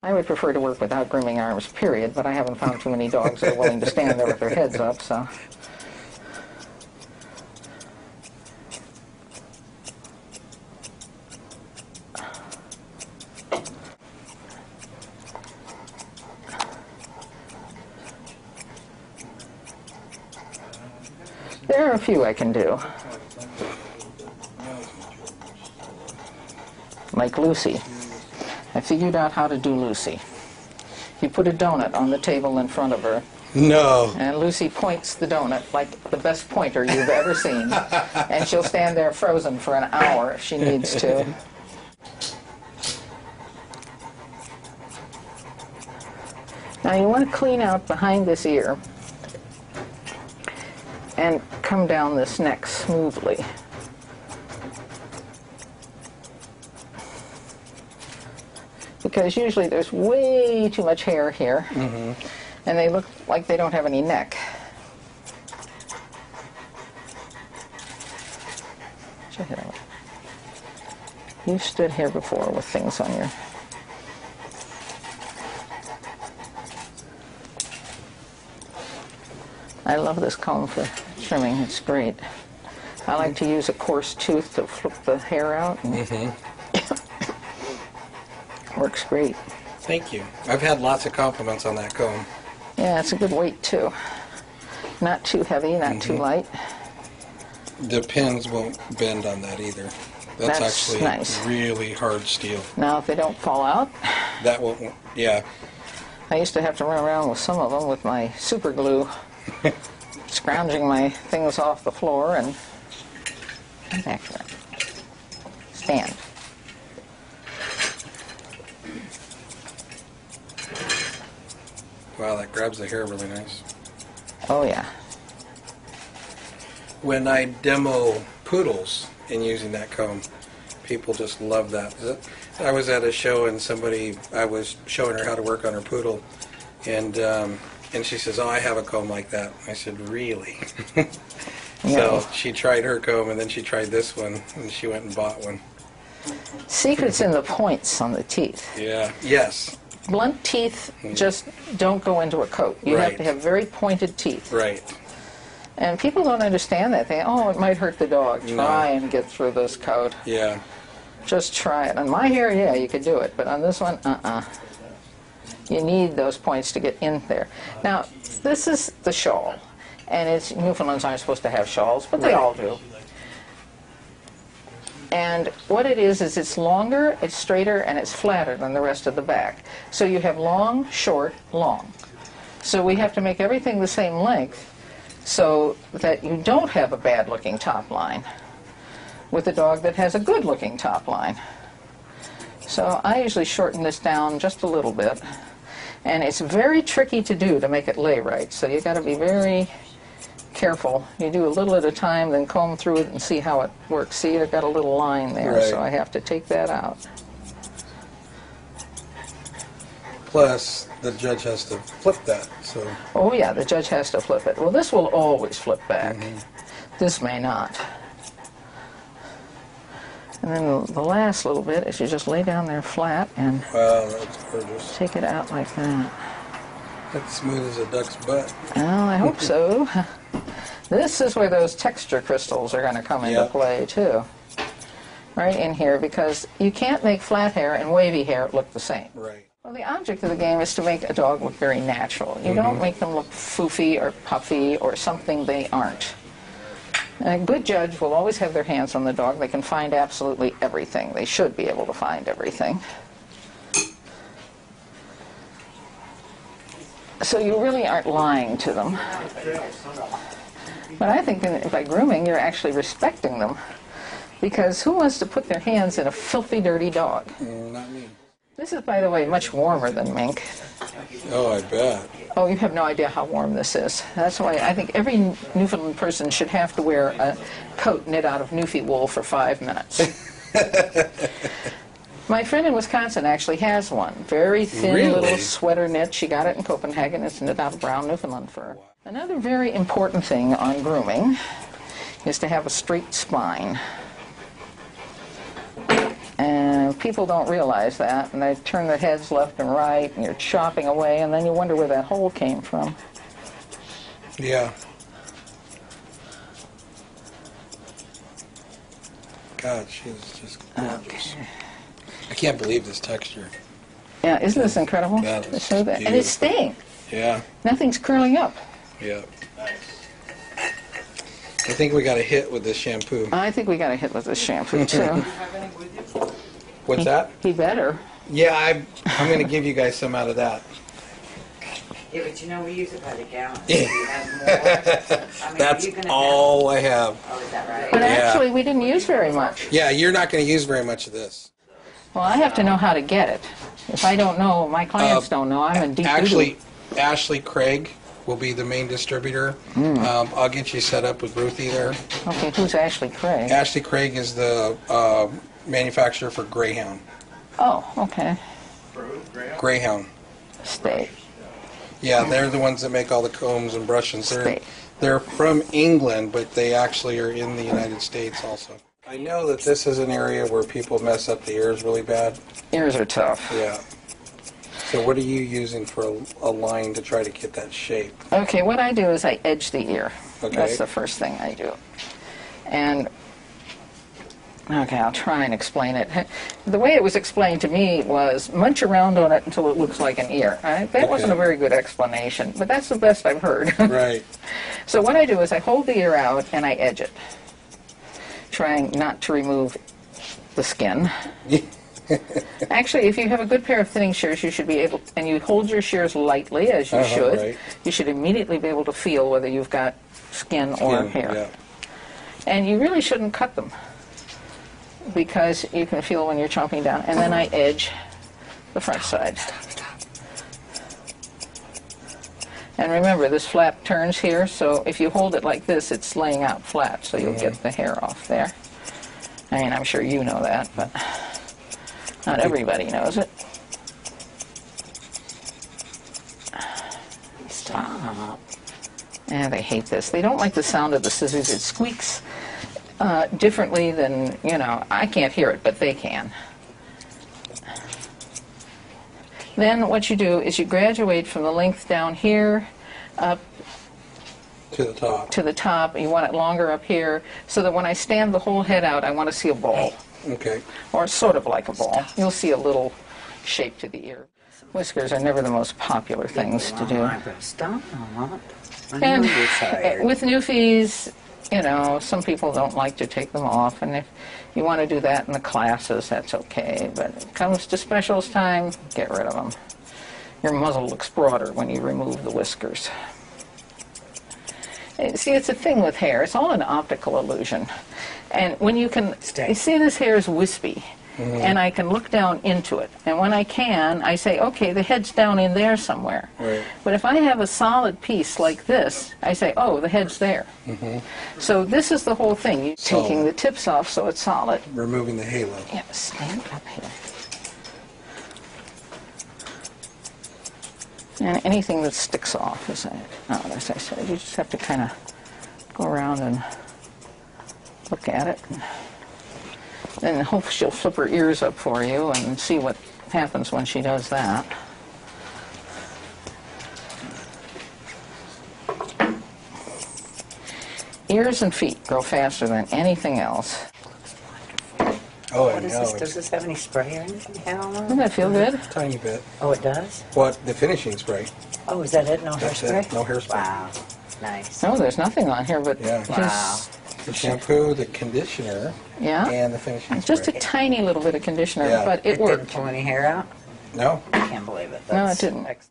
I would prefer to work without grooming arms, period, but I haven't found too many dogs that are willing to stand there with their heads up, so. There are a few I can do. Like Lucy. I figured out how to do Lucy. You put a donut on the table in front of her, No. and Lucy points the donut like the best pointer you've ever seen. And she'll stand there frozen for an hour if she needs to. Now you want to clean out behind this ear and come down this neck smoothly. Because usually there's way too much hair here, mm-hmm. and they look like they don't have any neck. Check it out. You've stood here before with things on your. I love this comb for trimming. It's great. I like mm-hmm. to use a coarse tooth to flip the hair out. And mm-hmm. Works great. Thank you. I've had lots of compliments on that comb. Yeah, it's a good weight too. Not too heavy, not too mm-hmm. light. The pins won't bend on that either. That's, That's actually nice. really hard steel. Now, if they don't fall out, That won't, yeah. I used to have to run around with some of them with my super glue, scrounging my things off the floor and back here. Stand. Wow, that grabs the hair really nice. Oh yeah. When I demo poodles in using that comb, people just love that. I was at a show and somebody, I was showing her how to work on her poodle, and um, and she says, "Oh, I have a comb like that." I said, "Really?" So she tried her comb, and then she tried this one, and she went and bought one. Secrets in the points on the teeth. Yeah. Yes. Blunt teeth mm. just don't go into a coat. You have to have very pointed teeth. Right. And people don't understand that. They, oh, it might hurt the dog. No. Try and get through this coat. Yeah. Just try it. On my hair, yeah, you could do it, but on this one, uh-uh. You need those points to get in there. Now, this is the shawl, and it's Newfoundlands aren't supposed to have shawls, but they Right. all do. And what it is is it's longer, it's straighter, and it's flatter than the rest of the back. So you have long, short, long. So we have to make everything the same length so that you don't have a bad-looking top line with a dog that has a good-looking top line. So I usually shorten this down just a little bit. And it's very tricky to do to make it lay right. So you've got to be very careful. You do a little at a time, then comb through it and see how it works. See, I've got a little line there, so I have to take that out. Plus, the judge has to flip that. So Oh yeah, the judge has to flip it. Well, this will always flip back. Mm-hmm. This may not. And then the last little bit is you just lay down there flat and wow, take it out like that. That's smooth as a duck's butt. Well, I hope so. This is where those texture crystals are going to come into Yep. play too. Right in here because you can't make flat hair and wavy hair look the same. Right. Well, the object of the game is to make a dog look very natural. You don't mm-hmm. make them look foofy or puffy or something they aren't. And a good judge will always have their hands on the dog. They can find absolutely everything. They should be able to find everything. So you really aren't lying to them. But I think that by grooming, you're actually respecting them. Because who wants to put their hands in a filthy, dirty dog? Mm, not me. This is, by the way, much warmer than mink. Oh, I bet. Oh, you have no idea how warm this is. That's why I think every Newfoundland person should have to wear a coat knit out of Newfie wool for five minutes. My friend in Wisconsin actually has one. Very thin Really? little sweater knit. She got it in Copenhagen. It's knit out of brown Newfoundland fur. Another very important thing on grooming is to have a straight spine. And people don't realize that, and they turn their heads left and right, and you're chopping away, and then you wonder where that hole came from. Yeah. God, she's just gorgeous. I can't believe this texture. Yeah, isn't this incredible? That is So that- and it's staying. Yeah, Nothing's curling up. yeah. I think we got a hit with this shampoo. I think we got a hit with this shampoo too. What's that? he better. Yeah, I, I'm going to give you guys some out of that. Yeah, but you know, we use it by the gallon. Yeah. You have more. I mean, That's you can have- all I have. Oh, is that right? But Yeah. actually, we didn't use very much. Yeah, you're not going to use very much of this. Well, I have to know how to get it. If I don't know, my clients Uh, don't know. I'm in deep doo-doo. Actually, Ashley Craig will be the main distributor. Hmm. Um, I'll get you set up with Ruthie there. Okay, who's Ashley Craig? Ashley Craig is the uh, manufacturer for Greyhound. Oh, okay. Greyhound. State. Yeah, they're the ones that make all the combs and brushes. They're, State. they're from England, but they actually are in the United States also. I know that this is an area where people mess up the ears really bad. Ears are tough. Yeah. So what are you using for a, a line to try to get that shape? Okay, what I do is I edge the ear. Okay. That's the first thing I do. And okay, I'll try and explain it. The way it was explained to me was munch around on it until it looks like an ear. Right? That wasn't a very good explanation, but that's the best I've heard. Right. so what I do is I hold the ear out and I edge it, trying not to remove the skin. Actually, if you have a good pair of thinning shears, you should be able, and you hold your shears lightly, as you Uh-huh, should, right. you should immediately be able to feel whether you've got skin or hair. yeah. And you really shouldn't cut them because you can feel when you're chomping down. And then I edge the front side. And remember, this flap turns here, so if you hold it like this, it's laying out flat, so you'll get the hair off there. I mean, I'm sure you know that, but not everybody knows it. Stop. Yeah, they hate this. They don't like the sound of the scissors. It squeaks uh, differently than, you know, I can't hear it, but they can. Then what you do is you graduate from the length down here up To the top. to the top. You want it longer up here so that when I stand the whole head out, I want to see a ball, Okay. or sort of like a ball. You'll see a little shape to the ear. Whiskers are never the most popular things to do. Stop. I know And you're tired. with newfies, you know, some people don't like to take them off, and if you want to do that in the classes, that's okay. But it comes to specials time, get rid of them. Your muzzle looks broader when you remove the whiskers. Eh, See, it's a thing with hair. It's all an optical illusion. And when you can, see this hair is wispy, Mm-hmm. and I can look down into it. And when I can, I say, okay, the head's down in there somewhere. Right. But if I have a solid piece like this, I say, oh, the head's there. Mm-hmm. So this is the whole thing. You're taking the tips off so it's solid. Removing the halo. Yeah, stand up here. And anything that sticks off, as I, oh, as I said, you just have to kind of go around and look at it. Then hope she'll flip her ears up for you and see what happens when she does that. Ears and feet grow faster than anything else. Oh, I What is know. this? Does this have any spray or anything? Hell no. Doesn't that feel good? a tiny bit. Oh, it does? What? The finishing spray. Oh, is that it? No That's it. hairspray? No hairspray. Wow. Nice. No, there's nothing on here but Yeah. his, Wow. The shampoo, the conditioner, yeah, and the finishing just a tiny little bit of conditioner, Yeah. but it worked. didn't pull any hair out? No? I can't believe it. No, it That's didn't. ex-